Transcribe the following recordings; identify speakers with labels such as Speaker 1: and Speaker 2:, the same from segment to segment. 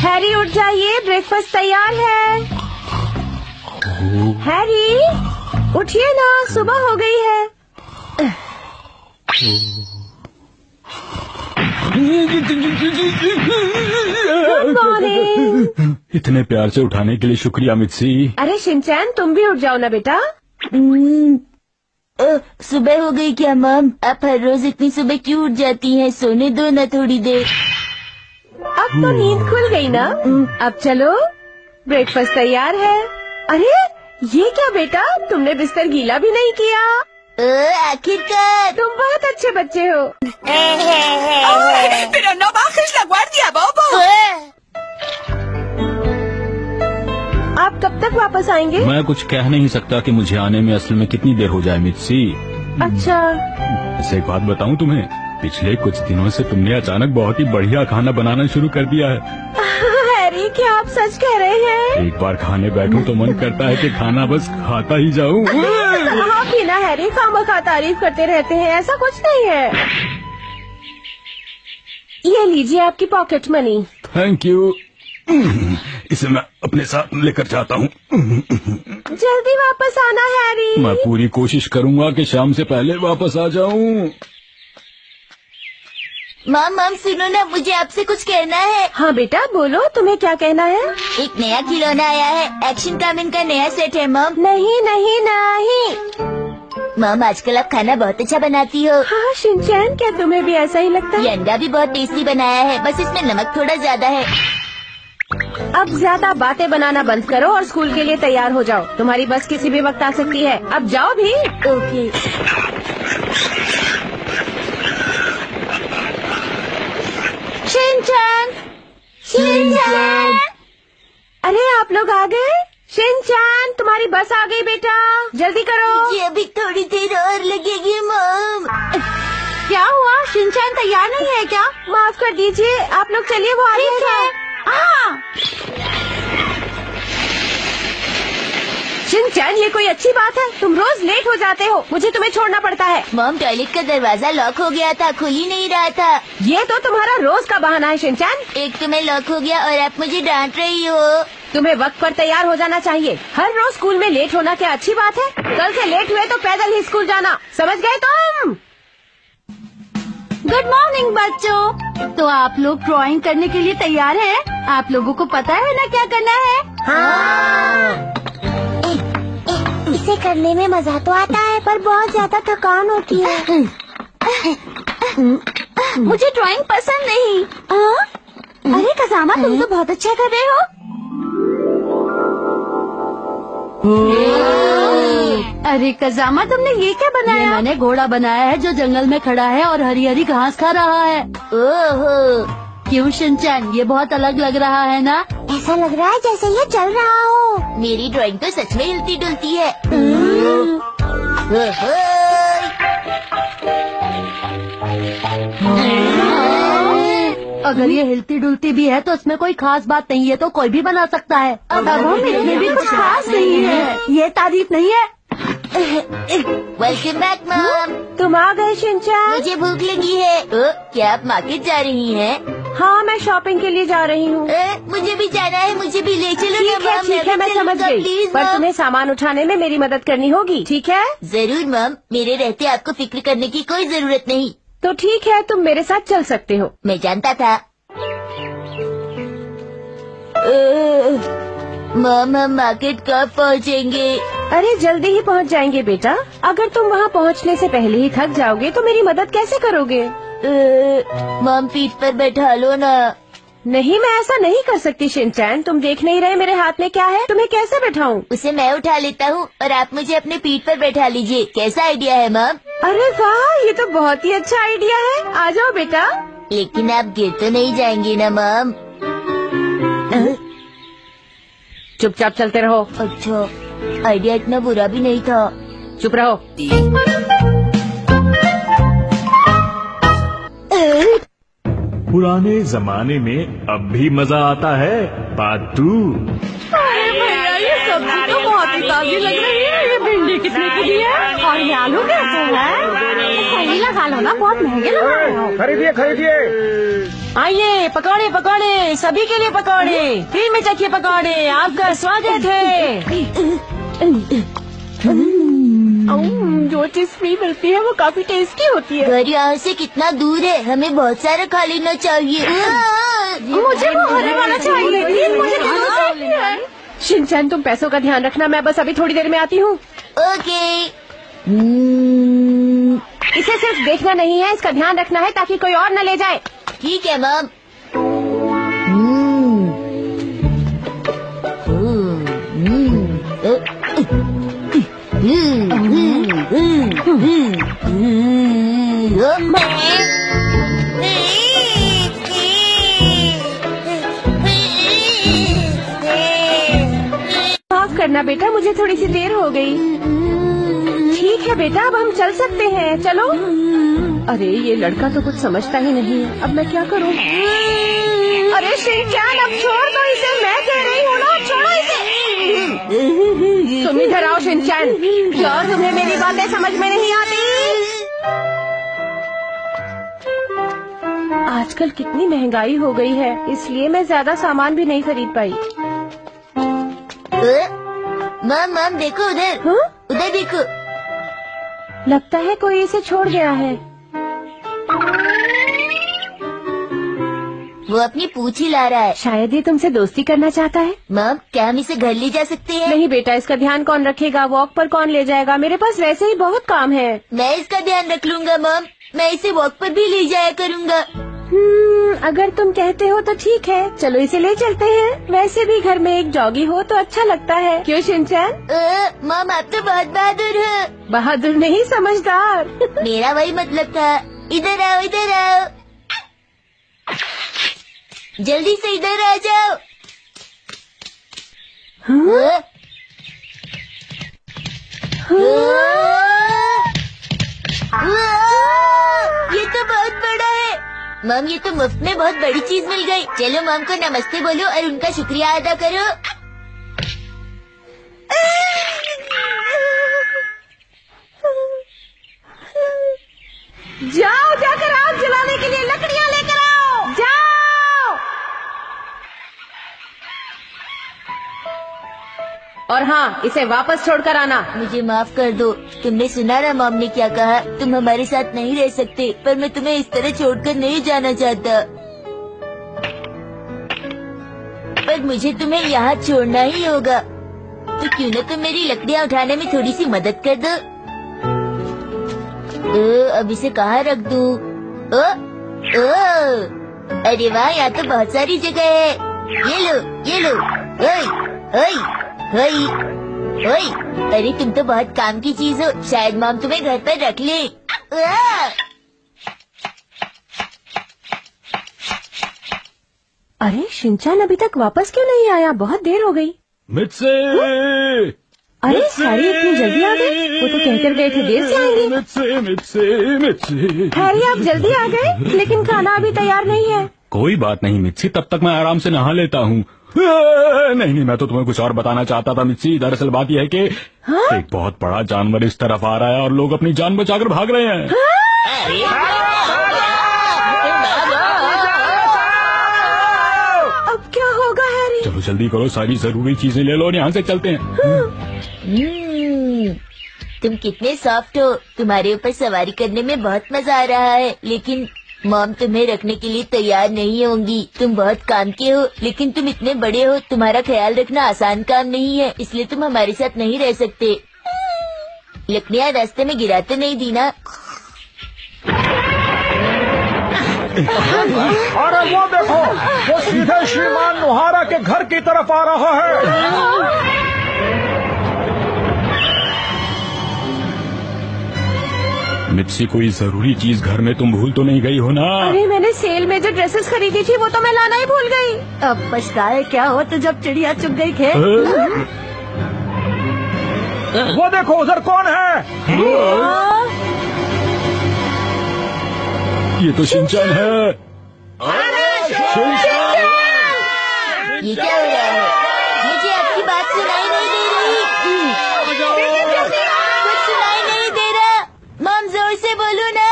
Speaker 1: Harry उठ जाइए breakfast तैयार है। हैरी उठिए ना सुबह हो गई है।
Speaker 2: इतने प्यार से उठाने के लिए शुक्रिया मित्सी।
Speaker 1: अरे शिनचैन तुम भी उठ जाओ ना बेटा।
Speaker 3: हम्म, अ, सुबह हो गई क्या मम? आप हर रोज इतनी सुबह क्यों उठ जाती हैं? सोने दो ना थोड़ी देर।
Speaker 1: अब तो नींद खुल गई ना। अब चलो ब्रेकफास्ट तैयार है। अरे ये क्या बेटा? तुमने बिस्तर गीला भी नहीं किया?
Speaker 3: आखिरकार।
Speaker 1: तुम बहुत अच्छे बच्चे हो।
Speaker 4: Pero no bajes la guardia, Bobo.
Speaker 1: तक वापस आएँगे?
Speaker 2: मैं कुछ कह नहीं सकता कि मुझे आने में असल में कितनी देर हो जाए मित्सी
Speaker 1: अच्छा।
Speaker 2: ऐसे एक बात बताऊँ तुम्हें। पिछले कुछ दिनों से तुमने अचानक बहुत ही बढ़िया खाना बनाना शुरू कर दिया है।
Speaker 1: हैरी क्या आप सच कह रहे हैं?
Speaker 2: एक बार खाने बैठूं तो मन करता है कि खाना बस खाता ही जाऊँ।
Speaker 1: आप भी ना हैरी खामा खा तारीफ़ करते रहते हैं ऐसा कुछ नहीं है। ये लीजिए आपकी पॉकेट मनी।
Speaker 2: थैंक यू इसे मैं अपने साथ लेकर जाता हूँ।
Speaker 1: जल्दी वापस आना हैरी।
Speaker 2: मैं पूरी कोशिश करूँगा कि शाम से पहले वापस आ जाऊँ।
Speaker 3: मम मम सुनो ना मुझे आपसे कुछ कहना है।
Speaker 1: हाँ बेटा बोलो तुम्हें क्या कहना है?
Speaker 3: एक नया खिलौना आया है। एक्शन कामिन का नया सेट है मम
Speaker 1: नहीं नहीं नहीं।
Speaker 3: मम आजकल आप खाना बहुत अच्छा बनाती हो।
Speaker 1: हाँ शिनचैन क्या तुम्हें भी ऐसा ही लगता
Speaker 3: ये
Speaker 1: है?
Speaker 3: अंडा भी बहुत टेस्टी बनाया है। बस इसमें नमक थोड़ा ज़्यादा है।
Speaker 1: अब ज़्यादा बातें बनाना बंद करो और स्कूल के लिए तैयार हो जाओ। तुम्हारी बस किसी भी वक्त आ सकती है। अब जाओ भी।
Speaker 3: ओके।
Speaker 1: शिनचैन! शिनचैन! अरे आप लोग आ गए? शिनचैन तुम्हारी बस आ गई बेटा। जल्दी करो।
Speaker 3: ये अभी थोड़ी देर और लगेगी मम।
Speaker 1: क्या हुआ? शिनचैन तैयार नहीं है क्या? माफ़ कर दीजिए। आप लोग चलिए वो आ रही है। शिनचैन ये कोई अच्छी बात है तुम रोज लेट हो जाते हो। मुझे तुम्हें छोड़ना पड़ता है।
Speaker 3: मम टॉयलेट का दरवाज़ा लॉक हो गया था खुल ही नहीं रहा था।
Speaker 1: ये तो तुम्हारा रोज का बहाना है शिनचैन।
Speaker 3: एक तो मैं लॉक हो गया और आप मुझे डांट रही हो।
Speaker 1: तुम्हें वक्त पर तैयार हो जाना चाहिए। हर रोज स्कूल में लेट होना क्या अच्छी बात है? कल से लेट हुए तो पैदल ही स्कूल जाना। समझ गए तुम?
Speaker 5: गुड मॉर्निंग बच्चों। तो आप लोग ड्राइंग करने के लिए तैयार हैं? आप लोगों को पता है ना क्या करना है।
Speaker 3: इसे करने में मज़ा तो आता है पर बहुत ज़्यादा थकान होती है।
Speaker 5: मुझे ड्राइंग पसंद नहीं। हाँ? अरे कजामा तुम तो बहुत अच्छा कर रहे हो। अरे कजामा तुमने ये क्या बनाया? मैंने घोड़ा बनाया है जो जंगल में खड़ा है और हरी हरी घास खा रहा है।
Speaker 3: ओहो।
Speaker 5: क्यों शिनचैन ये बहुत अलग लग रहा है ना?
Speaker 3: ऐसा लग रहा है जैसे ये चल रहा हो। मेरी ड्राइंग तो सच में हिलती डुलती है।
Speaker 5: अगर ये हिलती डुलती भी है तो इसमें कोई खास बात नहीं है तो कोई भी बना सकता है। अब इसमें भी कुछ खास नहीं है। ये तारीफ़ नहीं है।
Speaker 3: वेलकम बैक मॉम
Speaker 1: तुम आ गए शिनचैन
Speaker 3: मुझे भूख लगी है। ओ, क्या आप मार्केट जा रही हैं?
Speaker 1: हाँ मैं शॉपिंग के लिए जा रही हूँ।
Speaker 3: मुझे भी जाना है मुझे भी ले चलो
Speaker 1: ठीक है ठीक है मैं समझ गई। पर तुम्हें सामान उठाने में मेरी मदद करनी होगी ठीक है?
Speaker 3: ज़रूर मॉम मेरे रहते आपको फ़िक्र करने की कोई ज़रूरत नहीं।
Speaker 1: तो ठीक है तुम मेरे साथ चल सकते हो।
Speaker 3: मैं जानता था। मॉम हम मार्केट कब पहुँचेंगे?
Speaker 1: अरे जल्दी ही पहुँच जाएँगे बेटा। अगर तुम वहाँ पहुँचने से पहले ही थक जाओगे तो मेरी मदद कैसे करोगे?
Speaker 3: मॉम पीठ पर बैठा लो ना।
Speaker 1: नहीं मैं ऐसा नहीं कर सकती शिनचैन। तुम देख नहीं रहे मेरे हाथ में क्या है? तुम्हें कैसे बैठाऊं?
Speaker 3: उसे मैं उठा लेता हूँ और आप मुझे अपने पीठ पर बैठा लीजिए। कैसा आइडिया है मॉम?
Speaker 1: अरे वाह ये तो बहुत ही अच्छा आइडिया है। आ जाओ बेटा।
Speaker 3: लेकिन आप गिर तो नहीं जाएँगी ना मॉम।
Speaker 1: चुपचाप चलते रहो।
Speaker 3: अच्छा। आइडिया इतना बुरा भी नहीं था।
Speaker 1: चुप रहो।
Speaker 2: पुराने जमाने में अब भी मज़ा आता है बात। तू
Speaker 5: ये सब्ज़ी तो बहुत ही ताजी लग रही है। ये कितने की दी है और ये आलू कैसे है सही लगा लो ना बहुत महँगे लग रहे हो
Speaker 6: खरीदिए खरीदिए
Speaker 7: आइए पकौड़े पकौड़े सभी के लिए पकौड़े फ्री में चखिए पकौड़े आपका स्वागत है
Speaker 1: जो चीज़ फ्री मिलती है वो काफ़ी टेस्टी होती है।
Speaker 3: घर यहाँ से कितना दूर है? हमें बहुत सारा खा लेना चाहिए।
Speaker 1: मुझे वो हरे वाला चाहिए। मुझे दे शिनचैन तुम पैसों का ध्यान रखना मैं बस अभी थोड़ी देर में आती हूँ।
Speaker 3: ओके हम्म,
Speaker 1: इसे सिर्फ़ देखना नहीं है इसका ध्यान रखना है ताकि कोई और न ले जाए
Speaker 3: ठीक है मैम हम्म,
Speaker 1: करना बेटा, मुझे थोड़ी सी देर हो गई। ठीक है बेटा, अब हम चल सकते हैं। चलो। अरे, ये लड़का तो कुछ समझता ही नहीं है। अब मैं क्या करूँ? अरे शिनचैन अब छोड़ दो इसे। मैं कह रही हूँ ना, छोड़ो इसे। तुम इधर आओ, शिनचैन। क्या? तुम्हें मेरी बातें समझ में नहीं आती? आजकल कितनी महँगाई हो गई है, इसलिए मैं ज़्यादा सामान भी नहीं खरीद पाई।
Speaker 3: मैम मैम देखो उधर।
Speaker 1: हाँ?
Speaker 3: उधर देखो।
Speaker 1: लगता है कोई इसे छोड़ गया है।
Speaker 3: वो अपनी पूछ ही ला रहा है।
Speaker 1: शायद ये तुमसे दोस्ती करना चाहता है।
Speaker 3: मैम क्या हम इसे घर ले जा सकते हैं?
Speaker 1: नहीं बेटा इसका ध्यान कौन रखेगा? वॉक पर कौन ले जाएगा? मेरे पास वैसे ही बहुत काम है।
Speaker 3: मैं इसका ध्यान रख लूँगा मैम मैं इसे वॉक पर भी ले जाया करूँगा।
Speaker 1: अगर तुम कहते हो तो ठीक है। चलो इसे ले चलते हैं। वैसे भी घर में एक जॉगी हो तो अच्छा लगता है। क्यों शिनचैन?
Speaker 3: मैम आप तो बहुत बहादुर हो।
Speaker 1: बहादुर नहीं समझदार।
Speaker 3: मेरा वही मतलब था। इधर आओ इधर आओ। जल्दी से इधर आ जाओ। हाँ? हाँ? मम, ये तो मुफ़्त में बहुत बड़ी चीज़ मिल गई। चलो मैम को नमस्ते बोलो और उनका शुक्रिया अदा करो।
Speaker 1: और हाँ इसे वापस छोड़कर आना।
Speaker 3: मुझे माफ़ कर दो। तुमने सुना ना मॉम ने क्या कहा? तुम हमारे साथ नहीं रह सकते पर मैं तुम्हें इस तरह छोड़कर नहीं जाना चाहता। पर मुझे तुम्हें यहाँ छोड़ना ही होगा। तो क्यों न तुम मेरी लकड़ियाँ उठाने में थोड़ी सी मदद कर दो? ओ, अब इसे कहाँ रख दू? ओ, ओ, अरे वाह यहाँ तो बहुत सारी जगह है। ये लो ये लो। ओए ओए। ओए ओए अरे तुम तो बहुत काम की चीज़ हो। शायद मॉम तुम्हें घर पर रख ले।
Speaker 1: अरे शिनचैन अभी तक वापस क्यों नहीं आया? बहुत देर हो गई।
Speaker 2: मित्से!
Speaker 1: अरे सारी इतनी जल्दी आ गए वो तो कहकर गए थे देर से आएँगे।
Speaker 2: मित्से मित्से मित्से!
Speaker 1: हैरी आप जल्दी आ गए लेकिन खाना अभी तैयार नहीं है।
Speaker 2: कोई बात नहीं मित्सी तब तक मैं आराम से नहा लेता हूँ। नहीं नहीं मैं तो तुम्हें कुछ और बताना चाहता था मित्सी दरअसल बात यह है कि एक बहुत बड़ा जानवर इस तरफ़ आ रहा है और लोग अपनी जान बचाकर भाग रहे हैं।
Speaker 1: अब क्या होगा हैरी?
Speaker 2: चलो जल्दी करो सारी ज़रूरी चीज़ें ले लो और यहाँ से चलते हैं।
Speaker 3: हम्म, तुम कितने सॉफ्ट हो। तुम्हारे ऊपर सवारी करने में बहुत मज़ा आ रहा है लेकिन मॉम तुम्हें रखने के लिए तैयार नहीं होंगी। तुम बहुत काम के हो, लेकिन तुम इतने बड़े हो, तुम्हारा ख्याल रखना आसान काम नहीं है, इसलिए तुम हमारे साथ नहीं रह सकते। लकड़ियाँ रास्ते में गिरा तो नहीं दी ना
Speaker 6: अरे वो देखो, वो सीधे श्रीमान नुहारा के घर की तरफ़ आ रहा है।
Speaker 2: मित्सी कोई ज़रूरी चीज़ घर में तुम भूल तो नहीं गई हो ना?
Speaker 1: अरे मैंने सेल में जो ड्रेसेस खरीदी थी वो तो मैं लाना ही भूल गई।
Speaker 5: अब पछताए क्या हो तो जब चिड़िया चुप गई खेत
Speaker 6: वो देखो उधर कौन है?
Speaker 2: ये तो सिंचन है।
Speaker 3: ये क्या हो रहा है मुझे आपकी बात सुनाई नहीं दे रही कुछ सुनाई नहीं दे रहा मॉम ज़ोर से बोलो ना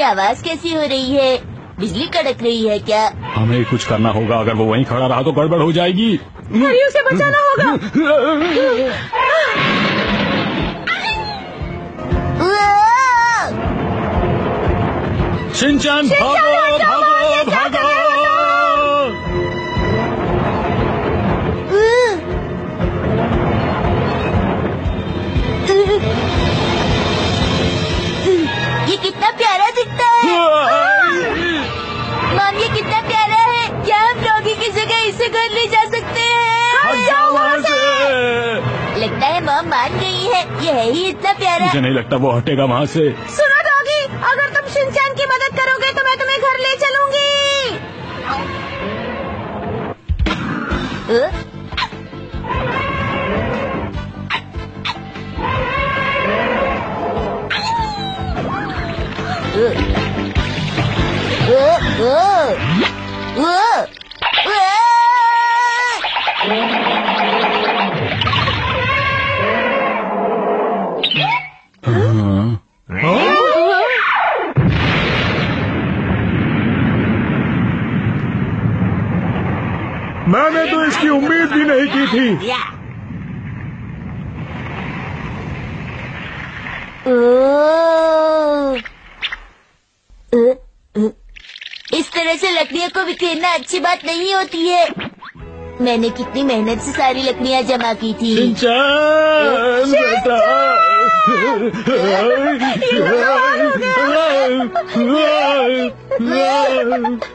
Speaker 3: ये आवाज़ कैसी हो रही है? बिजली कड़क रही है क्या?
Speaker 2: हमें कुछ करना होगा अगर वो वहीं खड़ा रहा तो गड़बड़ हो जाएगी।
Speaker 1: हरी उसे बचाना होगा!
Speaker 2: शिनचैन भागो
Speaker 3: है ये इतना प्यारा।
Speaker 2: मुझे नहीं लगता वो हटेगा वहाँ से।
Speaker 1: सुनो डॉगी अगर तुम शिनचैन की मदद करोगे तो मैं तुम्हें घर ले चलूँगी।
Speaker 6: उम्मीद भी नहीं की थी।
Speaker 3: ओ! अ, अ, इस तरह से लकड़ियों को बिखेरना अच्छी बात नहीं होती है। मैंने कितनी मेहनत से सारी लकड़ियाँ जमा की थी।
Speaker 2: बेटा।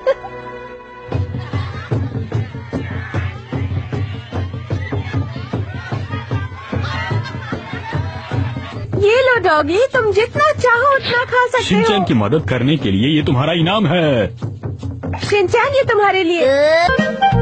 Speaker 1: ये डॉगी तुम जितना चाहो उतना खा सकते
Speaker 2: शिनचैन
Speaker 1: हो
Speaker 2: की मदद करने के लिए ये तुम्हारा इनाम है।
Speaker 1: शिनचैन ये तुम्हारे लिए।